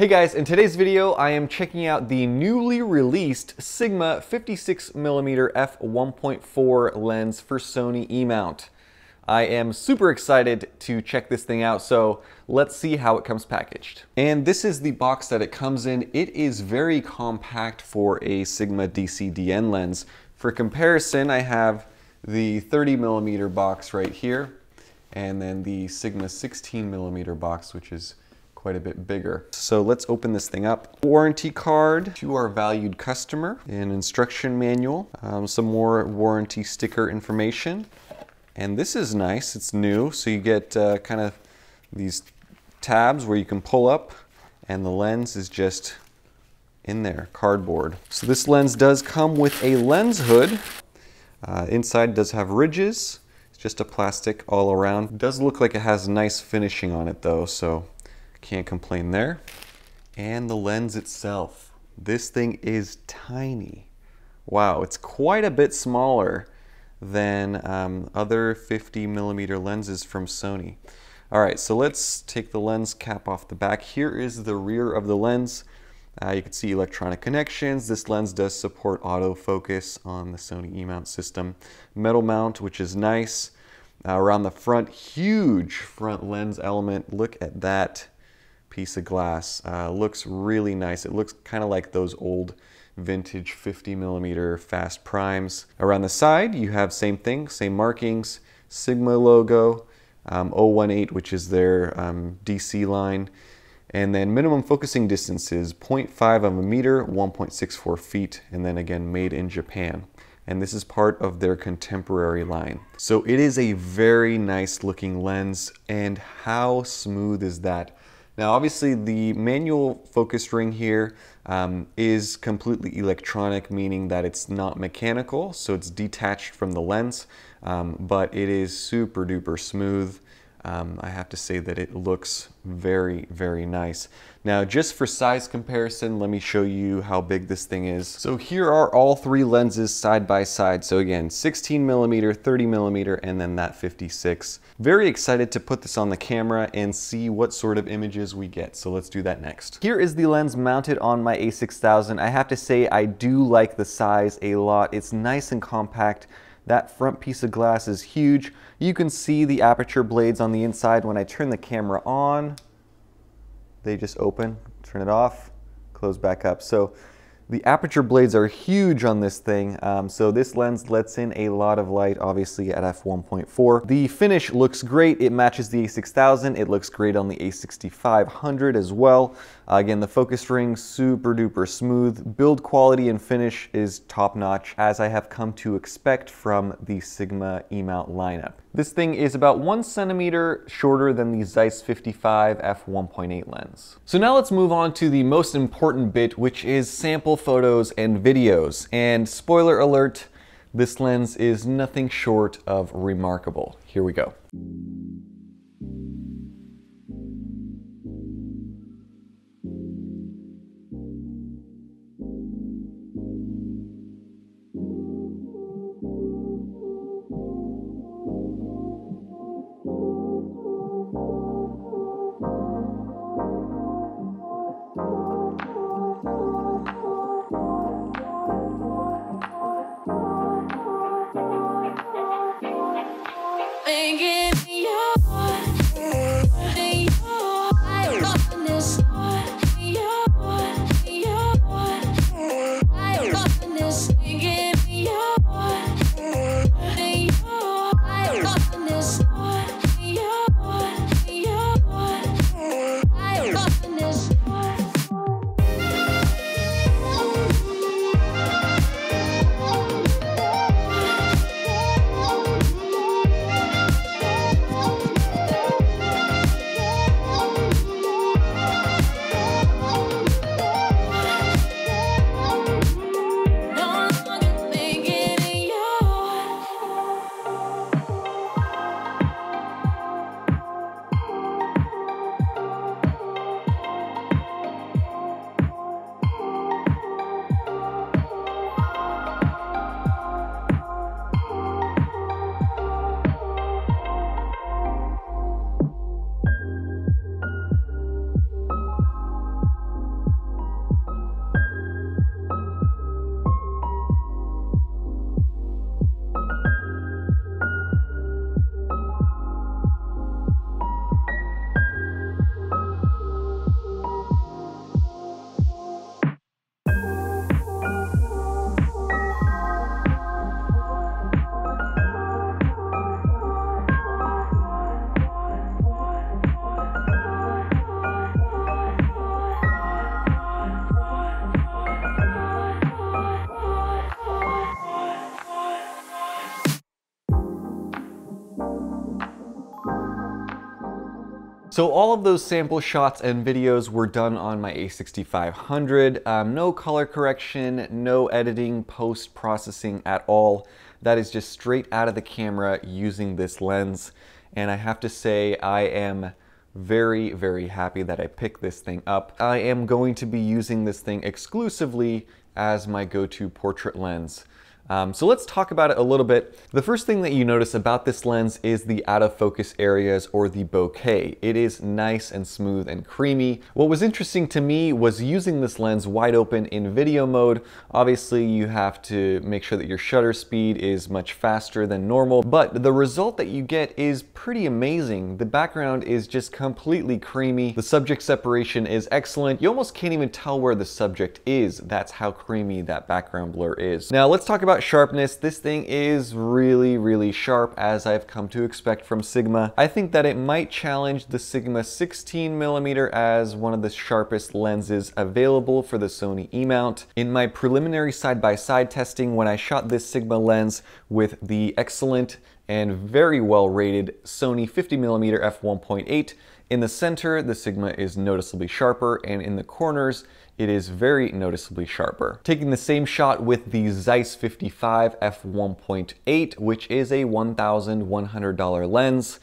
Hey guys, in today's video, I am checking out the newly released Sigma 56mm f1.4 lens for Sony E-mount. I am super excited to check this thing out, so let's see how it comes packaged. And this is the box that it comes in. It is very compact for a Sigma DCDN lens. For comparison, I have the 30mm box right here, and then the Sigma 16mm box, which is quite a bit bigger. So let's open this thing up. Warranty card to our valued customer, an instruction manual, um, some more warranty sticker information. And this is nice, it's new, so you get uh, kind of these tabs where you can pull up and the lens is just in there, cardboard. So this lens does come with a lens hood. Uh, inside does have ridges. It's just a plastic all around. It does look like it has nice finishing on it though, so can't complain there. And the lens itself. This thing is tiny. Wow, it's quite a bit smaller than um, other 50 millimeter lenses from Sony. All right, so let's take the lens cap off the back. Here is the rear of the lens. Uh, you can see electronic connections. This lens does support autofocus on the Sony E-mount system. Metal mount, which is nice. Uh, around the front, huge front lens element. Look at that piece of glass. Uh, looks really nice. It looks kind of like those old vintage 50 millimeter fast primes. Around the side, you have same thing, same markings, Sigma logo, um, 018, which is their um, DC line, and then minimum focusing distance is 0.5 of a meter, 1.64 feet, and then again, made in Japan. And this is part of their contemporary line. So it is a very nice looking lens, and how smooth is that? Now obviously the manual focus ring here um, is completely electronic, meaning that it's not mechanical, so it's detached from the lens, um, but it is super duper smooth. Um, I have to say that it looks very, very nice. Now, just for size comparison, let me show you how big this thing is. So here are all three lenses side by side. So again, 16 millimeter, 30 millimeter, and then that 56. Very excited to put this on the camera and see what sort of images we get. So let's do that next. Here is the lens mounted on my a6000. I have to say I do like the size a lot. It's nice and compact. That front piece of glass is huge. You can see the aperture blades on the inside when I turn the camera on. They just open, turn it off, close back up. So the aperture blades are huge on this thing, um, so this lens lets in a lot of light, obviously at f1.4. The finish looks great. It matches the a6000. It looks great on the a6500 as well. Uh, again, the focus ring, super duper smooth. Build quality and finish is top notch, as I have come to expect from the Sigma E-mount lineup. This thing is about one centimeter shorter than the Zeiss 55 f1.8 lens. So now let's move on to the most important bit, which is sample photos and videos. And spoiler alert, this lens is nothing short of remarkable. Here we go. Thinking you So all of those sample shots and videos were done on my a6500. Um, no color correction, no editing, post-processing at all. That is just straight out of the camera using this lens. And I have to say I am very, very happy that I picked this thing up. I am going to be using this thing exclusively as my go-to portrait lens. Um, so let's talk about it a little bit. The first thing that you notice about this lens is the out of focus areas or the bokeh. It is nice and smooth and creamy. What was interesting to me was using this lens wide open in video mode. Obviously you have to make sure that your shutter speed is much faster than normal, but the result that you get is pretty amazing. The background is just completely creamy. The subject separation is excellent. You almost can't even tell where the subject is. That's how creamy that background blur is. Now let's talk about sharpness, this thing is really, really sharp as I've come to expect from Sigma. I think that it might challenge the Sigma 16 millimeter as one of the sharpest lenses available for the Sony E-mount. In my preliminary side-by-side -side testing, when I shot this Sigma lens with the excellent and very well rated Sony 50mm f1.8, in the center, the Sigma is noticeably sharper, and in the corners, it is very noticeably sharper. Taking the same shot with the Zeiss 55 f1.8, which is a $1,100 lens,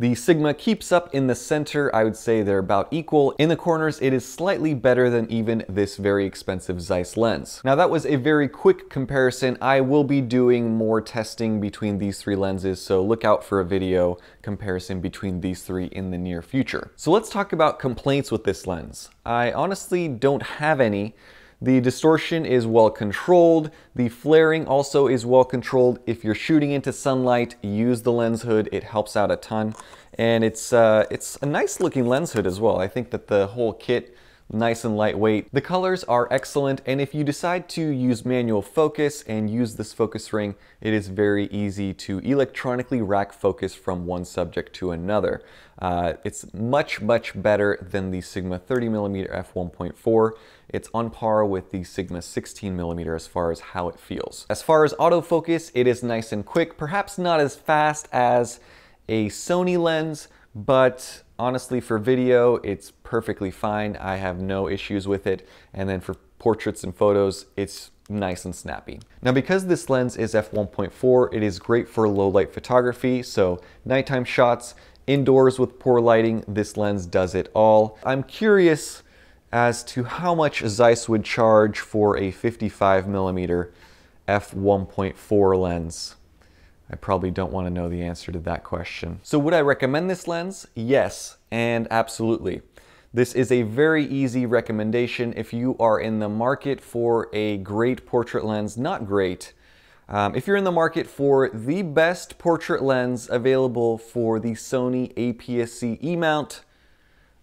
the Sigma keeps up in the center, I would say they're about equal. In the corners, it is slightly better than even this very expensive Zeiss lens. Now that was a very quick comparison. I will be doing more testing between these three lenses, so look out for a video comparison between these three in the near future. So let's talk about complaints with this lens. I honestly don't have any. The distortion is well controlled. The flaring also is well controlled. If you're shooting into sunlight, use the lens hood. It helps out a ton. And it's, uh, it's a nice looking lens hood as well. I think that the whole kit nice and lightweight. The colors are excellent, and if you decide to use manual focus and use this focus ring, it is very easy to electronically rack focus from one subject to another. Uh, it's much, much better than the Sigma 30mm f1.4. It's on par with the Sigma 16mm as far as how it feels. As far as autofocus, it is nice and quick, perhaps not as fast as a Sony lens, but honestly for video, it's perfectly fine. I have no issues with it. And then for portraits and photos, it's nice and snappy. Now because this lens is f1.4, it is great for low light photography. So nighttime shots, indoors with poor lighting, this lens does it all. I'm curious as to how much Zeiss would charge for a 55 millimeter f1.4 lens. I probably don't want to know the answer to that question. So would I recommend this lens? Yes, and absolutely. This is a very easy recommendation if you are in the market for a great portrait lens, not great, um, if you're in the market for the best portrait lens available for the Sony APS-C E-mount,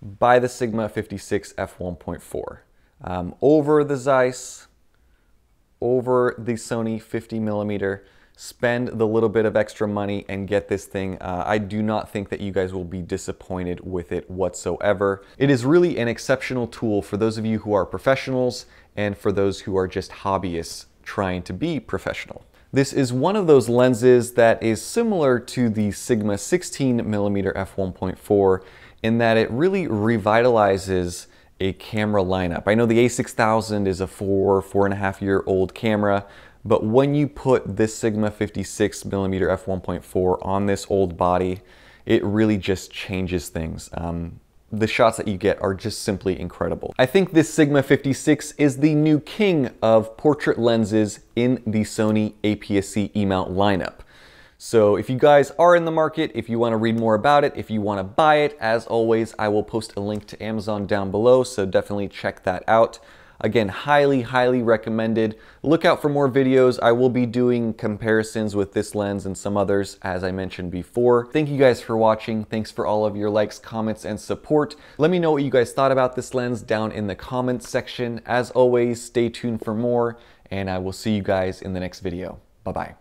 buy the Sigma 56 f1.4. Um, over the Zeiss, over the Sony 50 millimeter, spend the little bit of extra money and get this thing. Uh, I do not think that you guys will be disappointed with it whatsoever. It is really an exceptional tool for those of you who are professionals and for those who are just hobbyists trying to be professional. This is one of those lenses that is similar to the Sigma 16mm f1.4 in that it really revitalizes a camera lineup. I know the a6000 is a four, four and a half year old camera, but when you put this Sigma 56 millimeter f1.4 on this old body, it really just changes things. Um, the shots that you get are just simply incredible. I think this Sigma 56 is the new king of portrait lenses in the Sony APS-C E-mount lineup. So if you guys are in the market, if you want to read more about it, if you want to buy it, as always, I will post a link to Amazon down below, so definitely check that out. Again, highly, highly recommended. Look out for more videos. I will be doing comparisons with this lens and some others, as I mentioned before. Thank you guys for watching. Thanks for all of your likes, comments, and support. Let me know what you guys thought about this lens down in the comments section. As always, stay tuned for more, and I will see you guys in the next video. Bye-bye.